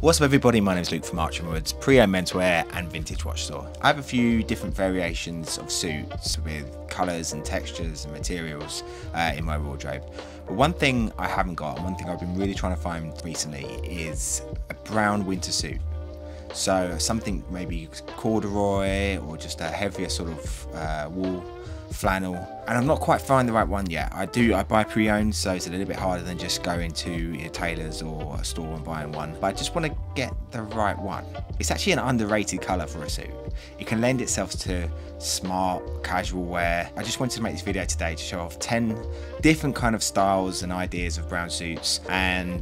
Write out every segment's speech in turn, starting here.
What's up everybody, my name is Luke from Archer Woods, pre-owned menswear and vintage watch store. I have a few different variations of suits with colours and textures and materials uh, in my wardrobe. But one thing I haven't got, and one thing I've been really trying to find recently is a brown winter suit. So something maybe corduroy or just a heavier sort of uh, wool flannel and I'm not quite finding the right one yet. I do I buy pre-owned so it's a little bit harder than just going to a tailor's or a store and buying one but I just want to get the right one. It's actually an underrated colour for a suit. It can lend itself to smart casual wear. I just wanted to make this video today to show off 10 different kind of styles and ideas of brown suits and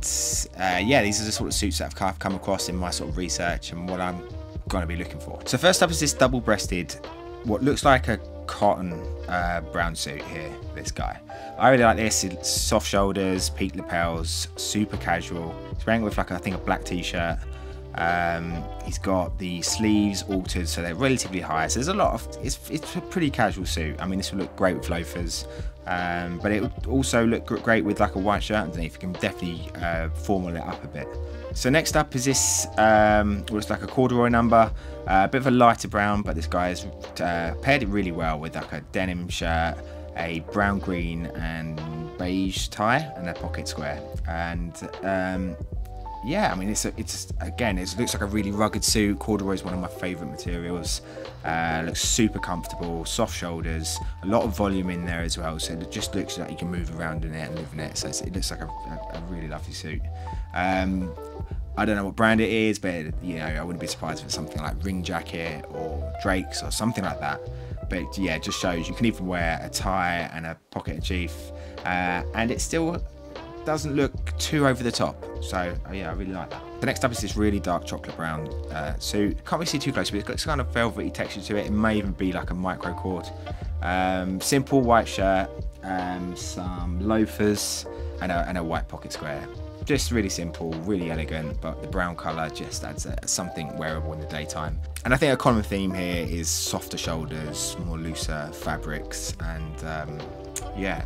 uh, yeah these are the sort of suits that I've come across in my sort of research and what I'm going to be looking for. So first up is this double-breasted what looks like a cotton uh, brown suit here, this guy. I really like this, it's soft shoulders, peak lapels, super casual. He's wearing with like, I think a black t-shirt. Um, he's got the sleeves altered so they're relatively high. So there's a lot of, it's, it's a pretty casual suit. I mean, this would look great with loafers. Um, but it would also look great with like a white shirt underneath. You can definitely uh, formal it up a bit. So next up is this, um, looks like a corduroy number, uh, a bit of a lighter brown, but this guy has uh, paired it really well with like a denim shirt, a brown, green and beige tie and a pocket square. And um, yeah, I mean, it's a, it's again, it looks like a really rugged suit. Corduroy is one of my favourite materials. Uh, looks super comfortable, soft shoulders, a lot of volume in there as well. So it just looks like you can move around in it and live in it. So it looks like a, a, a really lovely suit. Um, I don't know what brand it is, but you know, I wouldn't be surprised if it's something like Ring Jacket or Drake's or something like that. But yeah, it just shows you can even wear a tie and a pocket chief, uh, and it still doesn't look too over the top. So uh, yeah, I really like that. The next up is this really dark chocolate brown uh, suit. Can't really see too close, but it's got this kind of velvety texture to it. It may even be like a micro cord. Um, simple white shirt, um, some loafers, and a, and a white pocket square just really simple, really elegant, but the brown colour just adds a, something wearable in the daytime. And I think a common theme here is softer shoulders, more looser fabrics, and um, yeah,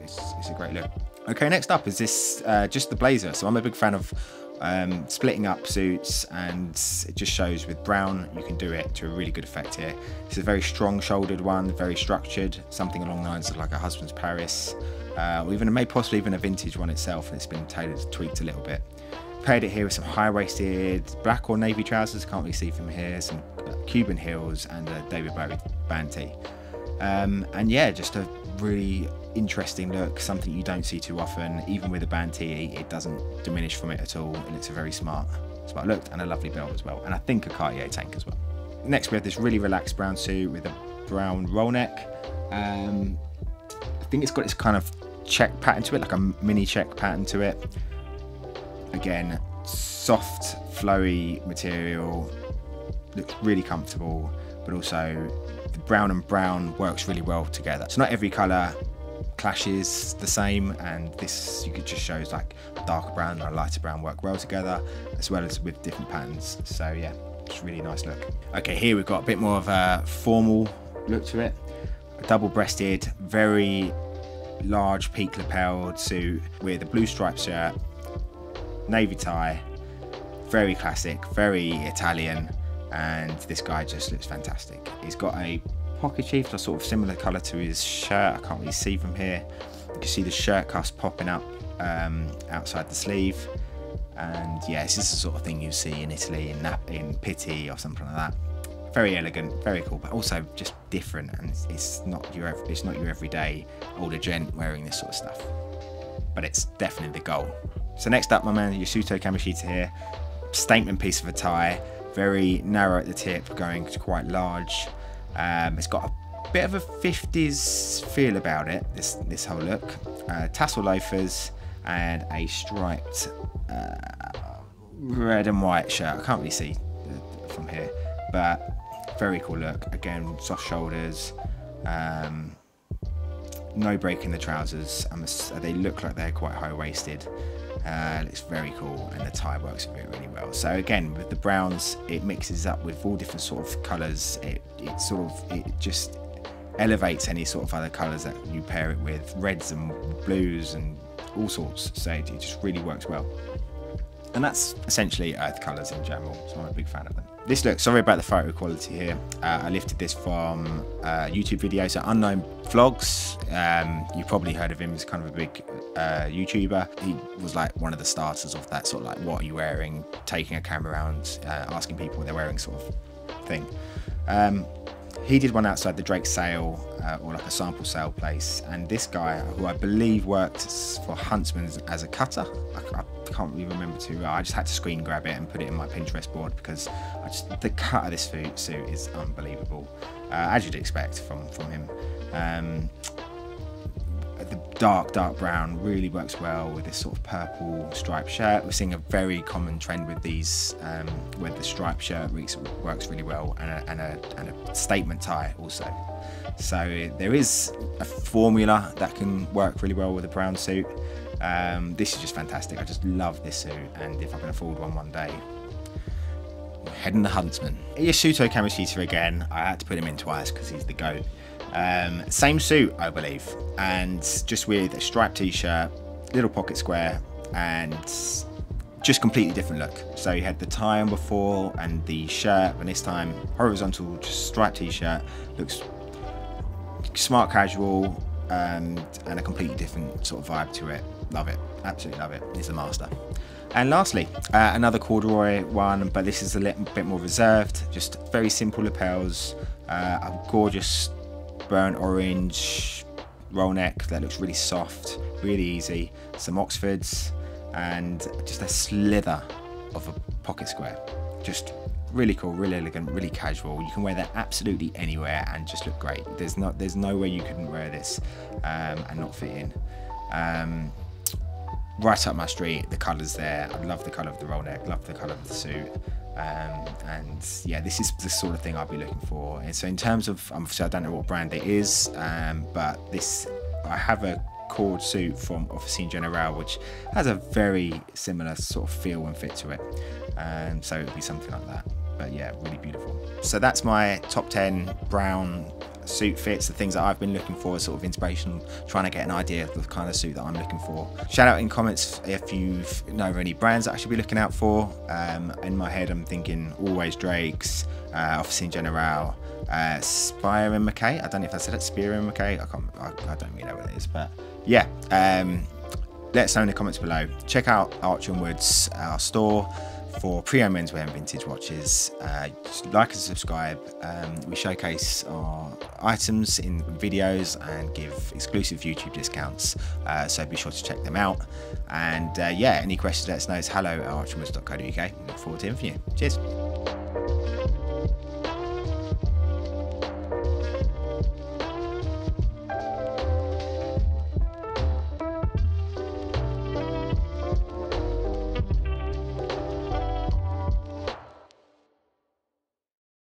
it's, it's a great look. Okay, next up is this, uh, just the blazer. So I'm a big fan of um, splitting up suits and it just shows with brown you can do it to a really good effect here. It's a very strong shouldered one, very structured, something along the lines of like a Husbands Paris uh, or even maybe possibly even a vintage one itself and it's been tailored, tweaked a little bit. Paired it here with some high-waisted black or navy trousers, can't really see from here, some Cuban heels and a David Bowie band tee. Um, and yeah, just a really interesting look, something you don't see too often. Even with a band tee, it doesn't diminish from it at all, and it's a very smart, smart look and a lovely belt as well. And I think a Cartier tank as well. Next, we have this really relaxed brown suit with a brown roll neck. Um, I think it's got this kind of check pattern to it, like a mini check pattern to it. Again, soft, flowy material, looks really comfortable, but also the brown and brown works really well together. So not every colour clashes the same and this you could just shows like darker brown and lighter brown work well together as well as with different patterns. So yeah it's really nice look. Okay here we've got a bit more of a formal look to it. A double breasted very large peak lapelled suit with a blue striped shirt navy tie very classic very italian and this guy just looks fantastic. He's got a pocket chief, sort of similar colour to his shirt. I can't really see from here. You can see the shirt cuffs popping up um, outside the sleeve. And yeah, this is the sort of thing you see in Italy, in, Nap in Pitti or something like that. Very elegant, very cool, but also just different. And it's, it's not your it's not your everyday older gent wearing this sort of stuff. But it's definitely the goal. So next up, my man Yasuto Kamoshita here. Statement piece of a tie, very narrow at the tip, going to quite large. Um, it's got a bit of a 50s feel about it, this, this whole look. Uh, tassel loafers and a striped uh, red and white shirt. I can't really see from here, but very cool look. Again, soft shoulders. Um, no break in the trousers. they look like they're quite high waisted. Uh, very cool and the tie works really, really well. So again, with the browns, it mixes up with all different sort of colours. It, it sort of, it just elevates any sort of other colours that you pair it with, reds and blues and all sorts. So it just really works well. And that's essentially earth colours in general, so I'm a big fan of them. This look, sorry about the photo quality here. Uh, I lifted this from a YouTube video, so Unknown Vlogs. Um, you probably heard of him, he's kind of a big uh, YouTuber. He was like one of the starters of that sort of like, what are you wearing? Taking a camera around, uh, asking people what they're wearing sort of thing. Um, he did one outside the Drake sale uh, or like a sample sale place and this guy who I believe worked for Huntsman as a cutter I, I can't really remember too well I just had to screen grab it and put it in my Pinterest board because I just the cut of this suit is unbelievable uh, as you'd expect from from him. Um, the dark, dark brown really works well with this sort of purple striped shirt. We're seeing a very common trend with these, um, where the striped shirt works really well, and a, and, a, and a statement tie also. So there is a formula that can work really well with a brown suit. Um, this is just fantastic. I just love this suit, and if I can afford one one day, heading the Huntsman. Yasuto Kamoshita again. I had to put him in twice because he's the goat. Um, same suit, I believe, and just with a striped t-shirt, little pocket square, and just completely different look. So you had the tie on before and the shirt, and this time horizontal, just striped t-shirt. Looks smart casual um, and a completely different sort of vibe to it. Love it, absolutely love it. He's a master. And lastly, uh, another corduroy one, but this is a little bit more reserved. Just very simple lapels, uh, a gorgeous burnt orange roll neck that looks really soft, really easy. Some Oxfords and just a slither of a pocket square. Just really cool, really elegant, really casual. You can wear that absolutely anywhere and just look great. There's not, there's no way you couldn't wear this um, and not fit in. Um, right up my street, the colours there. I love the colour of the roll neck, love the colour of the suit. Um, and yeah, this is the sort of thing I'll be looking for. And so in terms of, obviously I don't know what brand it is, um, but this, I have a cord suit from Officine Generale, which has a very similar sort of feel and fit to it. Um, so it would be something like that. But yeah, really beautiful. So that's my top 10 brown suit fits, the things that I've been looking for, sort of inspiration, trying to get an idea of the kind of suit that I'm looking for. Shout out in comments if you know any brands that I should be looking out for. Um, in my head, I'm thinking always Drake's, uh, Officine Generale, uh, Spire and McKay. I don't know if I said it, Spier and Mackay. I can't. I, I, don't really know what it is, but yeah. Um, let us know in the comments below. Check out Archer and Woods, our store for pre-owned menswear and vintage watches. Uh, like and subscribe. Um, we showcase our items in videos and give exclusive YouTube discounts. Uh, so be sure to check them out. And uh, yeah, any questions, let us know. It's hello at archerwoods.co.uk. Look forward to hearing from you. Cheers.